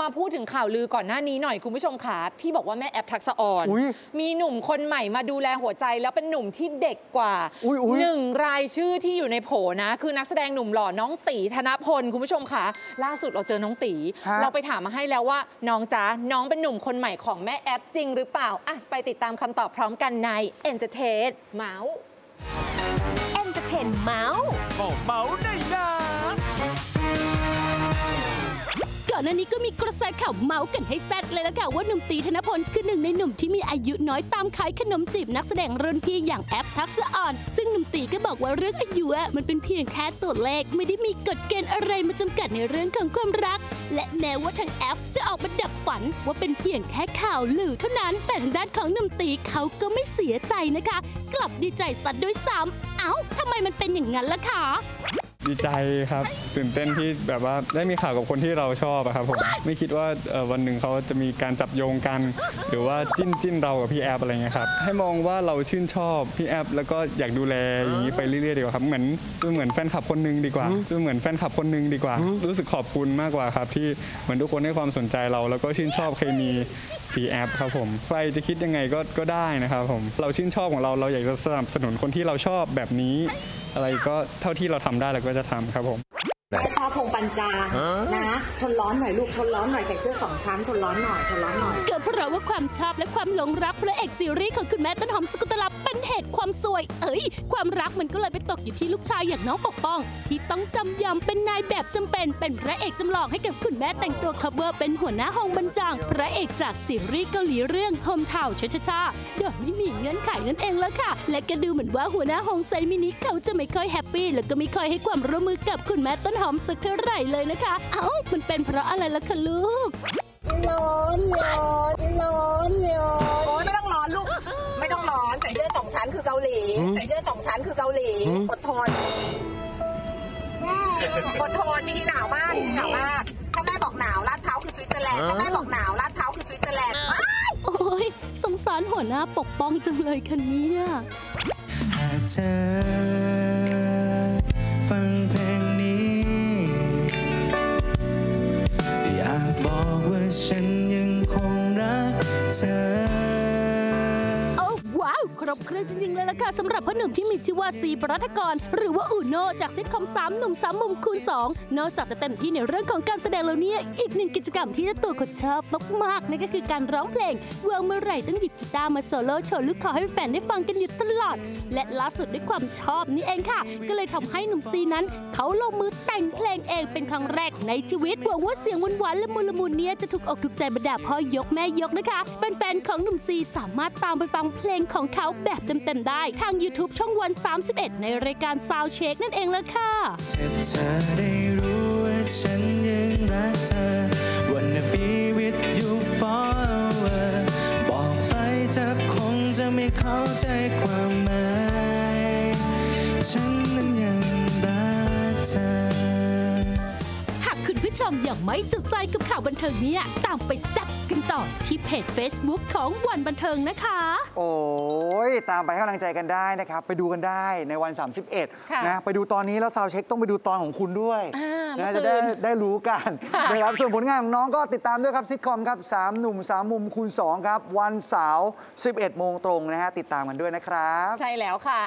มาพูดถึงข่าวลือก่อนหน้านี้หน่อยคุณผู้ชมค่ะที่บอกว่าแม่แอปทักษะออนอุ๊ยมีหนุ่มคนใหม่มาดูแลหัวใจแล้วเป็นหนุ่มที่เด็กกว่าอุ๊ยอุ๊ยหนึ่งรายชื่อที่อยู่ในโผนะ คือนักแสดงหนุ่มหล่อน้องตีธนพลคุณผู้ชมค่ะล่าสุดเราเจอน้องตีฮะเราไปถามมาให้แล้วว่าน้องจ๊ะน้องเป็นหนุ่มคนใหม่ของแม่แอปจริงหรือเปล่าอะไปติดตามคำตอบพร้อมกันใน Entertain เมาส์ ก่อนหน้านี้ก็มีกระแสข่าวเมาส์กันให้แซดเลยละค่ะว่าหนุ่มตีธนพลคือหนึ่งในหนุ่มที่มีอายุน้อยตามขายขนมจีบนักแสดงรุ่นพี่อย่างแอปทักษะอ่อน ซึ่งหนุ่มตีก็บอกว่าเรื่องอายุอะมันเป็นเพียงแค่ตัวเลขไม่ได้มีกฎเกณฑ์อะไรมาจำกัดในเรื่องของความรัก และแม้ว่าทางแอปจะออกมาดับฝันว่าเป็นเพียงแค่ข่าวลือเท่านั้น แต่ทางด้านของหนุ่มตีเขาก็ไม่เสียใจนะคะ กลับดีใจสัดด้วยซ้ำเอ้าทำไมมันเป็นอย่างนั้นล่ะคะ ดีใจครับตื่นเต้นที่แบบว่าได้มีข่าวกับคนที่เราชอบอะครับผมไม่คิดว่าเอ่อวันหนึ่งเขาจะมีการจับโยงกัน หรือว่าจิ้นจิ้นเรากับพี่แอฟอะไรเงี้ยครับให้มองว่าเราชื่นชอบพี่แอฟแล้วก็อยากดูแลอย่างนี้ไปเรื่อยๆดีกว่าครับเหมือนคือเหมือนแฟนคลับคนหนึงดีกว่าคือเหมือนแฟนคลับคนหนึงดีกว่า รู้สึกขอบคุณมากกว่าครับ ที่เหมือนทุกคนให้ความสนใจเรา แล้วก็ชื่นชอบเคมีพี่แอฟครับผมใครจะคิดยังไงก็ก็ได้นะครับผมเราชื่นชอบของเราเราอยากจะสนับสนุนคนที่เราชอบแบบนี้ อะไรก็เท่าที่เราทำได้เราก็จะทำครับผม ชอบพงปัญจานะทนร้อนหน่อยลูกทนร้อนหน่อยใส่เสื้อสองชั้นทนร้อนหน่อยทนร้อนหน่อยก็เพราะว่าความชอบและความหลงรักพระเอกซีรีส์ของคุณแม่ต้นหอมสกุลตลับเป็นเหตุความสวย เอ้ย ความรักมันก็เลยไปตกอยู่ที่ลูกชายอย่างน้องปกป้อง ที่ต้องจำยอมเป็นนายแบบจำเป็น เป็นพระเอกจำลองให้กับคุณแม่แต่งตัว cover เป็นหัวหน้าห้องบันจางพระเอกจากซีรีส์เกาหลีเรื่อง Hometown Cha-Cha-Chaโดยไม่มีเงื่อนไขนั่นเองแล้วค่ะ และก็ดูเหมือนว่าหัวหน้าห้อง size mini เขาจะไม่ค่อย happy แล้วก็ไม่ค่อยให้ความร่วมมือกับคุณแม่ต้นหอมอมสักเท่าไหร่เลยนะคะ เอ้า มันเป็นเพราะอะไรล่ะคะลูก ร้อนร้อนร้อนร้อนโอ้ยไม่ต้องร้อนลูก ไม่ต้องร้อนใส่เสื้อสองชั้นคือเกาหลี ใส่เสื้อสองชั้นคือเกาหลี อดทน อดทนจริงๆหนาวมากหนาวมาก ถ้าแม่บอกหนาวลาดเท้าคือสวิตเซอร์แลนด์ ถ้าแม่บอกหนาวลาดเท้าคือสวิตเซอร์แลนด์ โอ้ยสงสารหัวหน้าปกป้องจังเลยค่ะเนี่ย หากเธอ ก รบเครื่องจริงๆเลยล่ะค่ะสำหรับพ่อหนุ่มที่มีชื่อว่าซีปรัฐกร หรือว่าอูโนจากซิทคอมสามหนุ่มสามมุมคูณ 2 นอกจากจะเต็มที่ในเรื่องของการแสดงแล้วเนี่ยอีกหนึ่งกิจกรรมที่เจ้าตัวเขาชอบมากๆนั่นก็คือการร้องเพลงว่างเมื่อไหร่ต้องหยิบกีตาร์มาโซโล่โชว์ลูกคอให้แฟนได้ฟังกันอยู่ตลอด และล่าสุดด้วยความชอบนี่เองค่ะ ก็เลยทำให้หนุ่มซีนั้น เขาลงมือแต่งเพลงเองเป็นครั้งแรกในชีวิตหวังว่าเสียงหวานๆละมุนละมุนเนี่ยจะถูกอกถูกใจบรรดาพ่อยกแม่ยกนะคะแฟนๆของหนุ่มซีสามารถตามไปฟังเพลงของเขาแบบเต็มๆได้ ทาง YouTube ช่องวัน 31 ในรายการ Sound Check นั่นเองละค่ะเเธอได้รู้ว่าฉันยังรักเธอ Wanna be with you forever บอกไปเธอคงจะไม่เข้าใจความหมายฉันนั้นยังรักเธอ ชมยังไม่จุใจกับข่าวบันเทิงเนี่ยตามไปแซ่บกันต่อที่เพจ Facebook ของวันบันเทิงนะคะ โอ้ยตามไปให้กำลังใจกันได้นะครับ ไปดูกันได้ในวันค่ะ31 นะไปดูตอนนี้แล้วซาวเช็คต้องไปดูตอนของคุณด้วยอ่าเมื่นะอคืนจะได้ได้รู้กันค่ะนะครับส่วนผลงานของน้องก็ติดตามด้วยครับซิทคอมครับ3หนุ่ม3มุมคูณ2ครับ วันเสาร์11 โมงตรงนะฮะติดตามกันด้วยนะครับ ใช่แล้วค่ะ